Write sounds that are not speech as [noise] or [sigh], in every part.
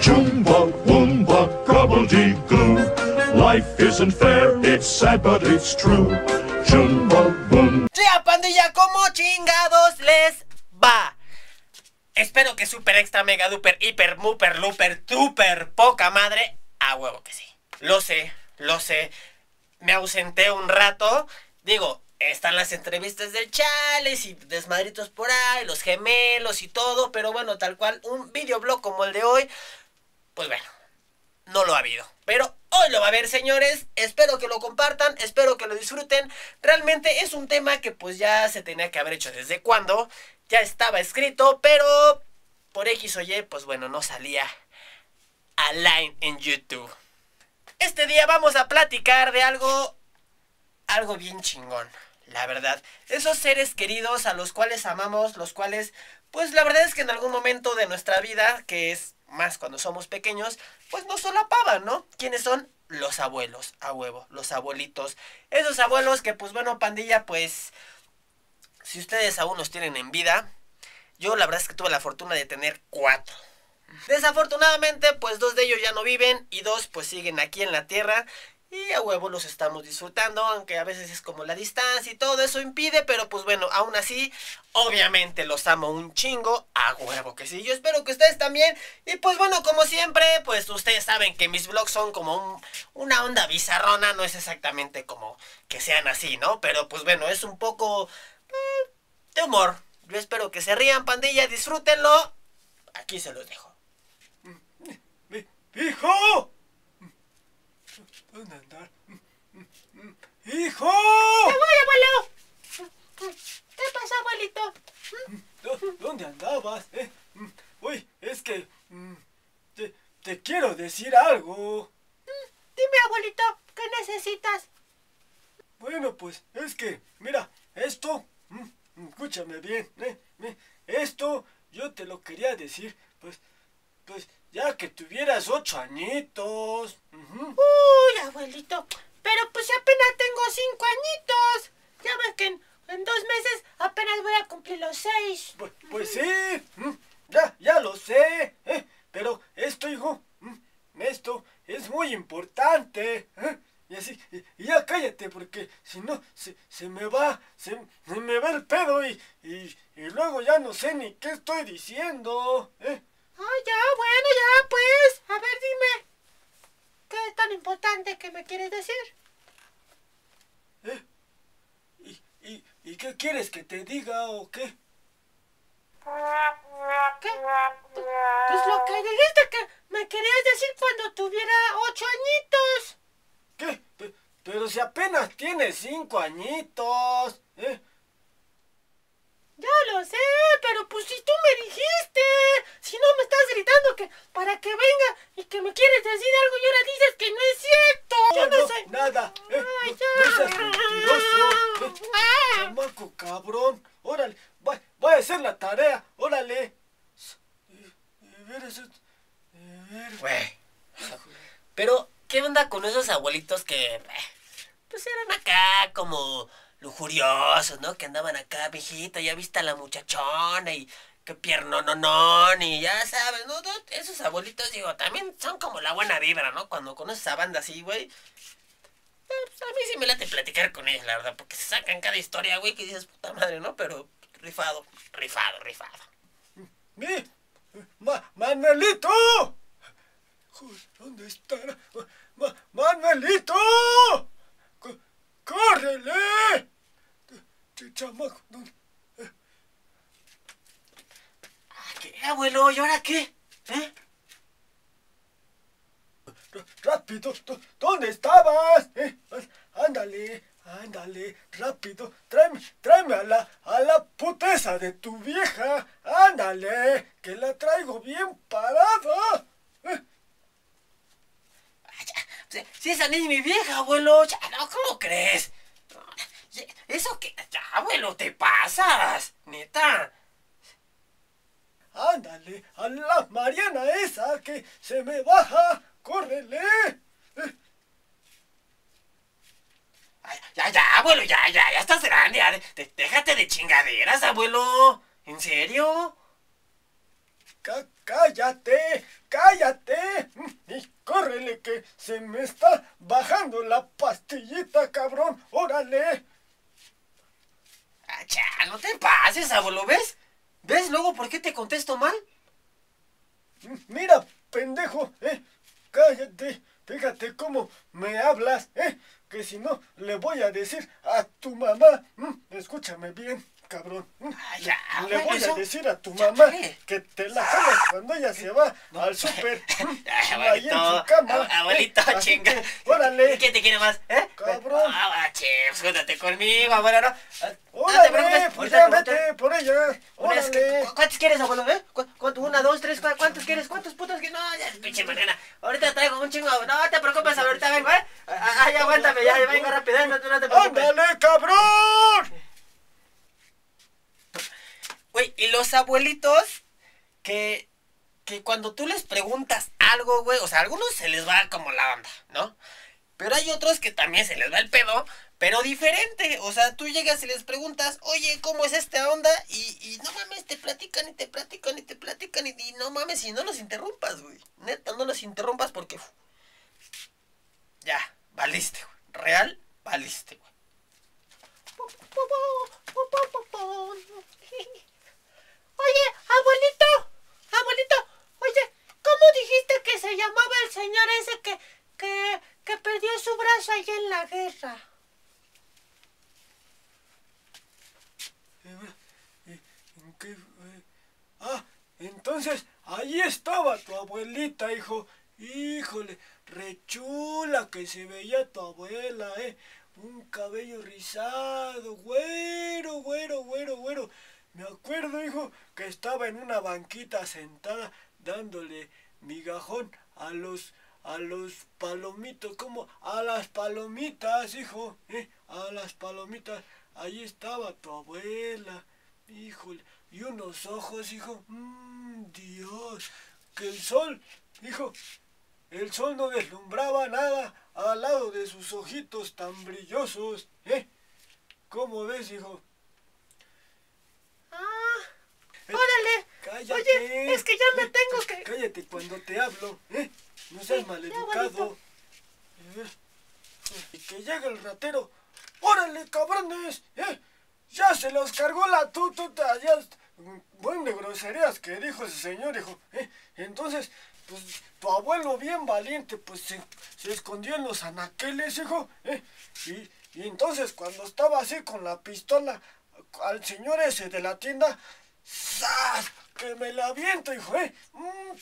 Chumba, Woomba, Gobbledygook. Life isn't fair, it's sad, but it's true. Chumba, Boom. Ya, pandilla, ¿cómo chingados les va? Espero que super extra mega duper hiper muper looper super poca madre. A huevo que sí. Lo sé, lo sé. Me ausenté un rato. Digo, están las entrevistas del Chales y desmadritos por ahí, los gemelos y todo, pero bueno, tal cual un videoblog como el de hoy, pues bueno, no lo ha habido. Pero hoy lo va a haber, señores. Espero que lo compartan, espero que lo disfruten. Realmente es un tema que pues ya se tenía que haber hecho desde cuando. Ya estaba escrito, pero por X o Y, pues bueno, no salía line en YouTube. Este día vamos a platicar de algo algo bien chingón, la verdad. Esos seres queridos a los cuales amamos, los cuales pues la verdad es que en algún momento de nuestra vida, que es más cuando somos pequeños, pues nos solapaban, ¿no? ¿Quiénes son? Los abuelos, a huevo, los abuelitos. Esos abuelos que pues bueno, pandilla, pues si ustedes aún los tienen en vida, yo la verdad es que tuve la fortuna de tener cuatro. Desafortunadamente, pues dos de ellos ya no viven y dos pues siguen aquí en la tierra. Y a huevo los estamos disfrutando, aunque a veces es como la distancia y todo eso impide, pero pues bueno, aún así, obviamente los amo un chingo, a huevo que sí, yo espero que ustedes también, y pues bueno, como siempre, pues ustedes saben que mis vlogs son como una onda bizarrona, no es exactamente como que sean así, ¿no? Pero pues bueno, es un poco eh, de humor, yo espero que se rían, pandilla, disfrútenlo, aquí se los dejo. ¡Hijo! ¿Dónde andar? ¡Hijo! ¡Me voy, abuelo! ¿Qué pasa, abuelito? ¿Dónde andabas? Eh? Uy, es que... mm, Te, te quiero decir algo. Dime, abuelito, ¿qué necesitas? Bueno, pues es que, mira, esto... mm, Escúchame bien, ¿eh? Eh, Esto yo te lo quería decir, pues... Pues ya que tuvieras ocho añitos. ujú. Uy, abuelito, pero pues apenas tengo cinco añitos. Ya ves que en, en dos meses apenas voy a cumplir los seis. Pues, pues sí, ya, ya lo sé, ¿eh? pero esto, hijo, mm, esto es muy importante. ¿eh? Y así, y, y ya cállate, porque si no, se, se me va, se, se me va el pedo y, y, y luego ya no sé ni qué estoy diciendo. ¿eh? Ah, ya, bueno, ya, pues. A ver, dime. ¿Qué es tan importante que me quieres decir? ¿Eh? ¿Y, y, ¿Y qué quieres que te diga o qué? ¿Qué? Pues lo que dijiste que me querías decir cuando tuviera ocho añitos. ¿Qué? Pe- Pero si apenas tienes cinco añitos. ¿eh? Ya lo sé, pero pues si tú me dijiste, si no me estás gritando que para que venga y que me quieres decir algo y ahora dices que no es cierto. Yo no, no, soy nada. ¿eh? Ay, no, ya. no seas mentiroso. ¿eh? Ah. Chamaco cabrón. Órale, voy, voy a hacer la tarea. Órale. Güey. Pero, ¿qué onda con esos abuelitos que... eh, Pues eran acá como lujuriosos, ¿no? Que andaban acá, viejita, ya viste a la muchachona y qué piernononón y ya sabes, ¿no? No, Esos abuelitos, digo, también son como la buena vibra, ¿no? Cuando conoces a banda así, güey. eh, pues, a mí sí me late platicar con ellos, la verdad, porque se sacan cada historia, güey, que dices, puta madre, ¿no? Pero rifado, rifado, rifado. ¡Mi! Ma- ¡Manuelito! ¿Dónde estará? Ma- ¡Manuelito! ¡Córrele! Ch- Chamaco, ¿dónde? ¿Qué, abuelo? ¿Y ahora qué? ¿Eh? ¡Rápido! ¿dó- ¿Dónde estabas? ¿Eh? Ándale, ándale, rápido. Tráeme, tráeme a la, a la puteza de tu vieja. Ándale, que la traigo bien parada. ¿Eh? Ay, ya, Si, si esa ni es mi vieja, abuelo. Ya, no, ¿cómo crees? Eso que... Ya, abuelo, te pasas. Neta. Ándale, a la Mariana esa que se me baja. ¡Córrele! Ay, ya, ya, abuelo, ya, ya, ya estás grande. ya, de- déjate de chingaderas, abuelo. ¿En serio? Cá- ¡Cállate! ¡Cállate! se, se me está bajando la pastillita, cabrón. Órale. Cha, no te pases, abuelo, ¿ves? ¿Ves luego por qué te contesto mal? Mira, pendejo, ¿eh? Cállate. Fíjate cómo me hablas, ¿eh? Que si no, le voy a decir a tu mamá. Mm, Escúchame bien, cabrón. Ah, ya, Le bueno, voy a decir a tu mamá que te la jalas cuando ella se va al súper. [laughs] ahí en su cama. ab- abuelito, ¿eh? Chinga. que, Órale. ¿Quién te quiere más, eh? Cabrón. Ah, ah, chef, júntate conmigo, abuelo, ¿no? Ah, No te Órale, preocupes, pues ya te vete por ella. Órale. ¿cu- ¿Cuántos quieres, abuelo, eh? ¿Cu- cuánto? Una, dos, tres, ¿cuántos quieres? ¿Cuántos putos quieres? No, ya, pinche mañana. Ahorita traigo un chingo. No te preocupes, ahorita vengo, ¿eh? Ah, Ay, aguántame, ya, ya vengo rápido, ¿eh? no, no te preocupes. ¡Ándale, cabrón! Güey, y los abuelitos que, que cuando tú les preguntas algo, güey, o sea, a algunos se les va como la onda, ¿no? Pero hay otros que también se les va el pedo, pero diferente. O sea, tú llegas y les preguntas, oye, ¿cómo es esta onda? Y, y no mames, te platican y te platican y te platican y, y no mames, y no los interrumpas, güey. Neta, no los interrumpas porque... ya, valiste, güey. Real, valiste, güey. [laughs] Oye, abuelito, abuelito, oye, ¿cómo dijiste que se llamaba el señor ese que, que, que perdió su brazo allá en la guerra? Eh, ¿en qué, eh? Ah, entonces ahí estaba tu abuelita, hijo. Híjole, rechula que se veía tu abuela, eh. Un cabello rizado, güero, güero, güero, güero. Me acuerdo, hijo, que estaba en una banquita sentada dándole migajón a los a los palomitos, como a las palomitas, hijo, eh, a las palomitas. Ahí estaba tu abuela, híjole, y unos ojos, hijo, mmm, Dios, que el sol, hijo, el sol no deslumbraba nada al lado de sus ojitos tan brillosos, ¿eh? ¿Cómo ves, hijo? Órale. Cállate. Oye, es que ya me Eh, tengo cá- que... Cállate cuando te hablo, ¿eh? No seas Sí, maleducado. Eh, Y que llegue el ratero. ¡Órale, cabrones! ¿Eh? Ya se los cargó la tututa. Ya... Buen de groserías que dijo ese señor, hijo. ¿eh? Entonces, pues, tu abuelo bien valiente, pues, se, se escondió en los anaqueles, hijo. ¿eh? Y, y entonces, cuando estaba así con la pistola al señor ese de la tienda, ¡zas! Que me la aviento, hijo, ¿eh? Mm,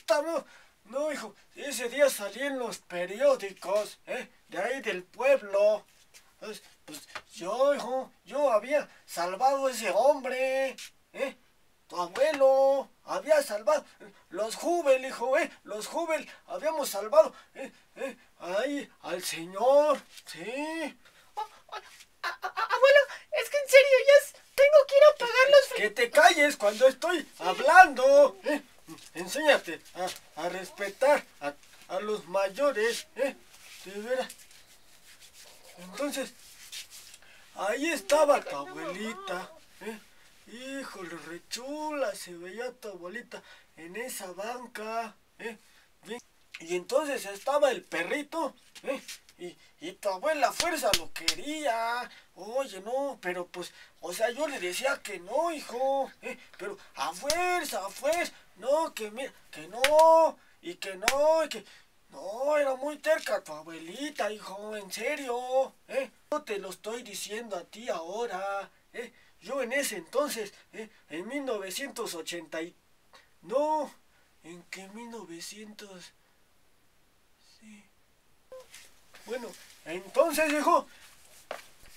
no, hijo, ese día salí en los periódicos, ¿eh? De ahí del pueblo. Pues, pues yo, hijo, yo había salvado a ese hombre, ¿eh? Tu abuelo había salvado. Los Jubel, hijo, ¿eh? Los Jubel habíamos salvado, ¿eh? ¿eh? Ahí, al señor, sí. Oh, oh, a- abuelo, es que en serio, ya es- tengo que ir a pagar los... fri- Que te calles cuando estoy hablando. ¿eh? Enséñate a, a respetar a, a los mayores. ¿eh? De veras. Entonces, ahí estaba tu abuelita. ¿eh? Híjole, rechula, se veía tu abuelita en esa banca. ¿eh? Y entonces estaba el perrito, ¿eh? Y, y tu abuela fuerza lo quería. Oye, no, pero pues, o sea, yo le decía que no, hijo, ¿eh? Pero a fuerza, a fuerza. No, que mira, que no, y que no, y que... No, era muy terca tu abuelita, hijo, en serio, ¿eh? No te lo estoy diciendo a ti ahora, ¿eh? Yo en ese entonces, ¿eh? En 1980 y... No, ¿en qué 1900? Sí. Bueno, entonces, hijo,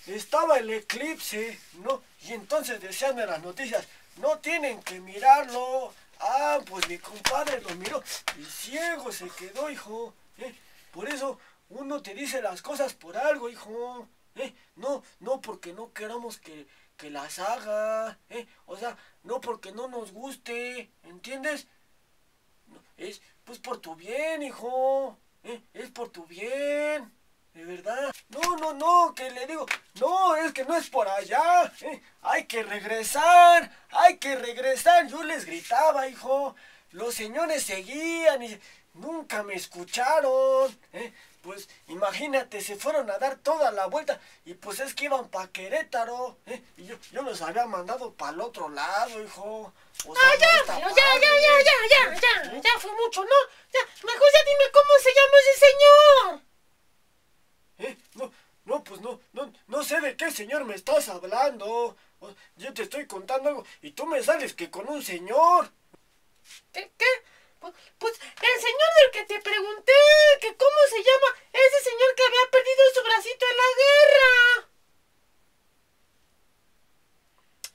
estaba el eclipse, ¿no? Y entonces decían las noticias, no tienen que mirarlo. Ah, pues mi compadre lo miró y ciego se quedó, hijo. ¿eh? Por eso uno te dice las cosas por algo, hijo. ¿eh? No, no porque no queramos que, que las haga. ¿eh? O sea, no porque no nos guste, ¿entiendes? Es pues por tu bien, hijo. ¿Eh? Es por tu bien. De verdad. No, no, no, que le digo. No, es que no es por allá. ¿eh? Hay que regresar. Hay que regresar. Yo les gritaba, hijo. Los señores seguían y nunca me escucharon. ¿eh? Pues imagínate, se fueron a dar toda la vuelta y pues es que iban para Querétaro. ¿eh? Y yo, yo los había mandado para el otro lado, hijo. O sea, Ah, ya, ya, ya, ya, ya, ya, ya, ya fue mucho, ¿no? Ya, mejor ya dime cómo se llama ese señor. ¿Eh? No, no, pues no, no, no sé de qué señor me estás hablando. Yo te estoy contando algo y tú me sales que con un señor. ¿Qué? ¿Qué? Pues, el señor del que te pregunté, que cómo se llama, ese señor que había perdido su bracito en la guerra.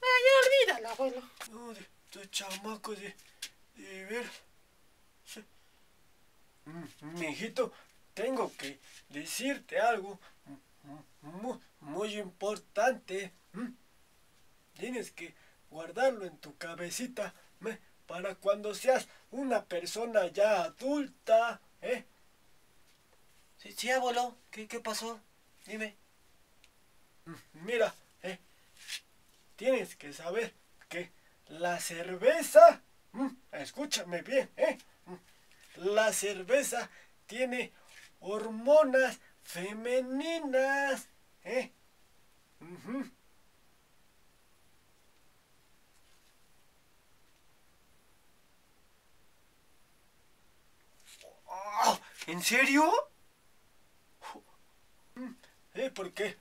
Ay, ya olvídalo, abuelo. No, de, de chamaco, de, de ver. Sí. Mm, Mijito, tengo que decirte algo muy, muy importante. ¿m? Tienes que guardarlo en tu cabecita. Para cuando seas una persona ya adulta, ¿eh? Sí, sí, abuelo. ¿Qué, qué pasó? Dime. Mira, eh, tienes que saber que la cerveza, mm, escúchame bien, eh, mm, la cerveza tiene hormonas femeninas, eh. ¿En serio? ¿Eh? Porque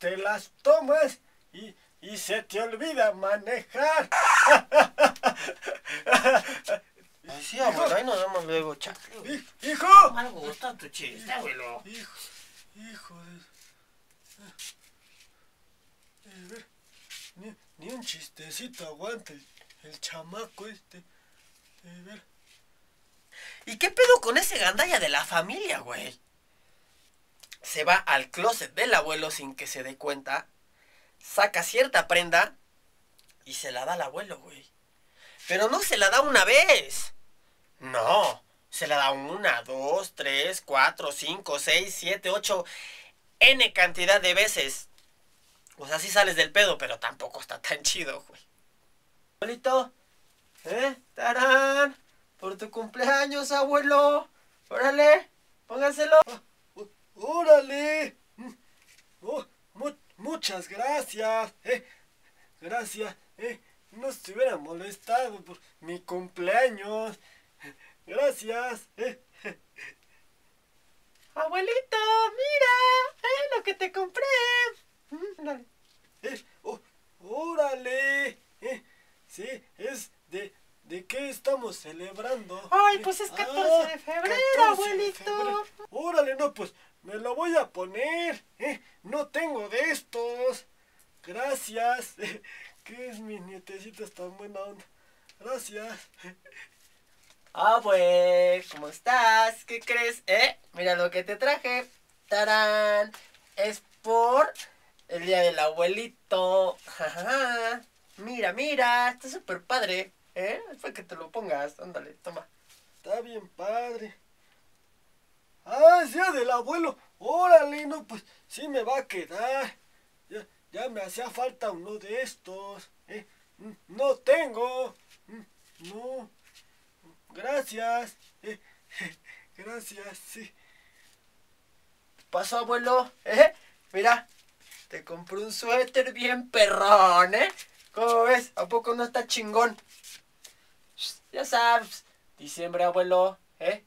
te las tomas y, y se te olvida manejar. Ay, sí, abuelo. Ahí nos vemos luego, chacle. güey. ¡Hijo! No me gusta tu chiste, abuelo. Hijo, hijo de... A ver, ni, ni un chistecito aguanta el, el chamaco este. A ver, ¿Y qué pedo con ese gandalla de la familia, güey? Se va al closet del abuelo sin que se dé cuenta, saca cierta prenda y se la da al abuelo, güey. Pero no se la da una vez. No, se la da una, dos, tres, cuatro, cinco, seis, siete, ocho, n cantidad de veces. O sea, sí sales del pedo, pero tampoco está tan chido, güey. Abuelito, ¿eh? ¡Tarán! Por tu cumpleaños, abuelo. Órale, póngaselo. Ó- ¡Órale! Mm, oh, mu- muchas gracias. eh. Gracias. eh. No se hubiera molestado por mi cumpleaños. Gracias. eh. Abuelito, mira, eh, lo que te compré. Mm. Eh, oh, ¡Órale! Sí, es de... ¿De qué estamos celebrando? Ay, pues es 14 de febrero, 14 de abuelito. febrero. Órale, no, pues me lo voy a poner. Eh, no tengo de estos. Gracias. [laughs] ¿Qué es mis nietecitos tan buena onda? Gracias. [laughs] Ah, pues, ¿cómo estás? ¿Qué crees? ¿Eh? Mira lo que te traje. ¡Tarán! Es por el día del abuelito. [laughs] Jajaja. Mira, mira, está súper padre. ¿Eh? Es para que te lo pongas. Ándale, toma. Está bien padre. Ah, día del abuelo. Órale, no, pues sí me va a quedar. Ya, ya me hacía falta uno de estos. ¿eh? Mm, No tengo. Mm, No. Gracias. eh, [laughs] Gracias, sí. pasó, abuelo? ¿Eh? Mira, te compré un suéter bien perrón, ¿eh? ¿Cómo ves? ¿A poco no está chingón? Ya sabes, diciembre, abuelo, ¿eh?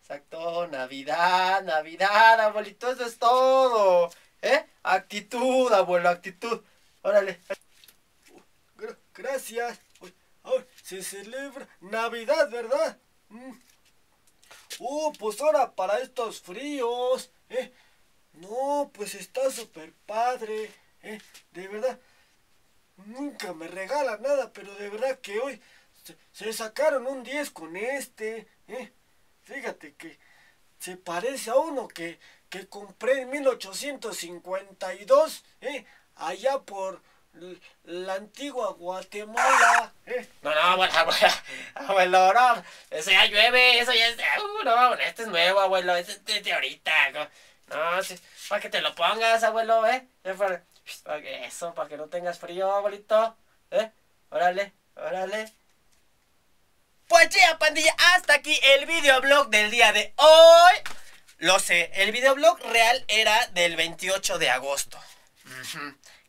Exacto, Navidad, Navidad, abuelito, eso es todo, ¿eh? Actitud, abuelo, actitud. Órale. Gra- gracias. Ahora se celebra Navidad, ¿verdad? Mm. Uh, pues ahora para estos fríos, ¿eh? No, pues está súper padre, ¿eh? De verdad, nunca me regalan nada, pero de verdad que hoy se, sacaron un 10 con este, ¿eh? Fíjate que se parece a uno que, que compré en 1852, ¿eh? Allá por la antigua Guatemala, ¿eh? No, no, abuelo, abuelo, abuelo, no. Eso ya llueve, eso ya es. Uh, no, este es nuevo, abuelo, este es de ahorita. No, para que te lo pongas, abuelo, ¿eh? Eso, para que no tengas frío, abuelito. ¿Eh? Órale, órale. Pandilla, hasta aquí el videoblog del día de hoy. Lo sé, el videoblog real era del 28 de agosto.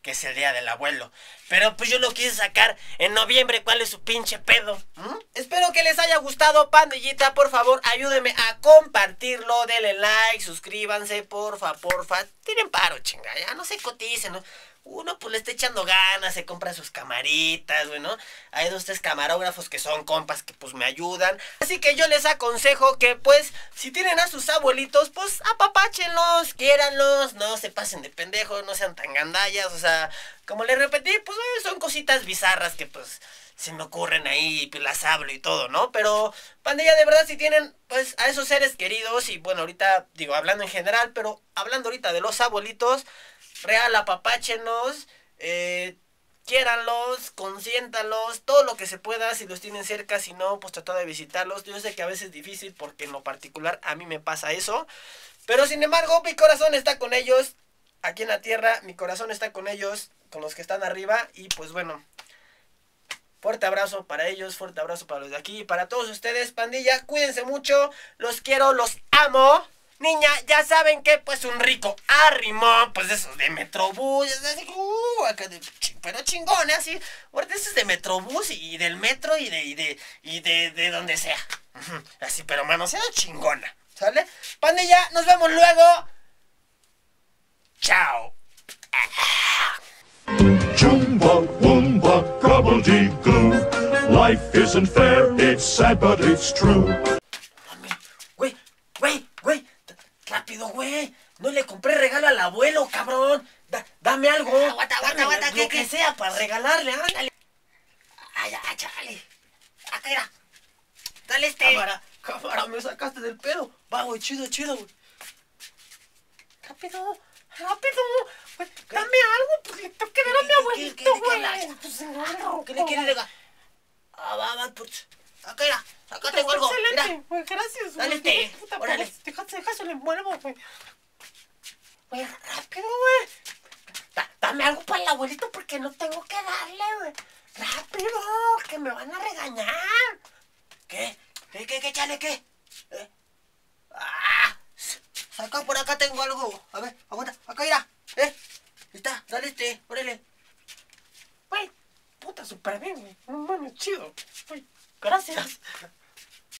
Que es el día del abuelo. Pero pues yo lo quise sacar en noviembre. ¿Cuál es su pinche pedo? ¿Mm? Espero que les haya gustado, pandillita. Por favor, ayúdenme a compartirlo. Denle like, suscríbanse, porfa, porfa. Tienen paro, chinga. Ya no se coticen. Uno pues le está echando ganas, se compra sus camaritas, güey, ¿no? Hay dos, tres camarógrafos que son compas que pues me ayudan. Así que yo les aconsejo que pues si tienen a sus abuelitos, pues apapáchenlos, quiéranlos, no se pasen de pendejos, no sean tan gandallas, o sea, como les repetí, pues son cositas bizarras que pues se me ocurren ahí, pues las hablo y todo, ¿no? Pero, pandilla, de verdad, si tienen, pues, a esos seres queridos, y bueno, ahorita, digo, hablando en general, pero hablando ahorita de los abuelitos, real, apapáchenos, eh, quiéranlos, consiéntalos, todo lo que se pueda, si los tienen cerca, si no, pues tratar de visitarlos. Yo sé que a veces es difícil, porque en lo particular a mí me pasa eso, pero sin embargo, mi corazón está con ellos, aquí en la tierra, mi corazón está con ellos, con los que están arriba, y pues bueno, Fuerte abrazo para ellos, fuerte abrazo para los de aquí para todos ustedes, pandilla. Cuídense mucho, los quiero, los amo. Niña, ya saben que pues un rico arrimón, pues de esos de Metrobús, así, uh, de, pero chingón, así. Ahorita ese es de Metrobús y del metro y de, y de, y de, de donde sea. Así, pero manoseada chingona, ¿sale? Pandilla, nos vemos luego. Chao. Chumba. Life isn't fair, it's sad, but it's true. Mami, Güey, güey, güey, t- rápido, güey. No le compré regalo al abuelo, cabrón. Da- dame algo. Aguanta, aguanta, Dame aguanta, Lo ¿qué, que qué? sea para regalarle, ándale. Ay, ay, chale. Acá era. Dale este. Cámara, cámara, me sacaste del pedo. Va, güey, chido, chido, güey. Rápido, rápido. Güey, dame algo, pues le tengo que dar a mi abuelito, güey. Pues. ¿Qué le quieres regalar? Ah, va, va, pues. Acá era, acá tengo algo. Excelente, güey, gracias. Dale güey. este, Puta, órale. pues, deja, se lo envuelvo, güey. Güey, rápido, güey dame algo para el abuelito porque no tengo que darle, güey. Rápido, que me van a regañar. ¿Qué? ¿Qué, qué, qué, chale, qué? ¿Eh? ¡Ah! Acá por acá tengo algo. A ver, aguanta, acá irá. ¿Eh? Está, dale este, órale. Güey, puta, súper bien, güey. Un mano chido. Uy, gracias. [laughs]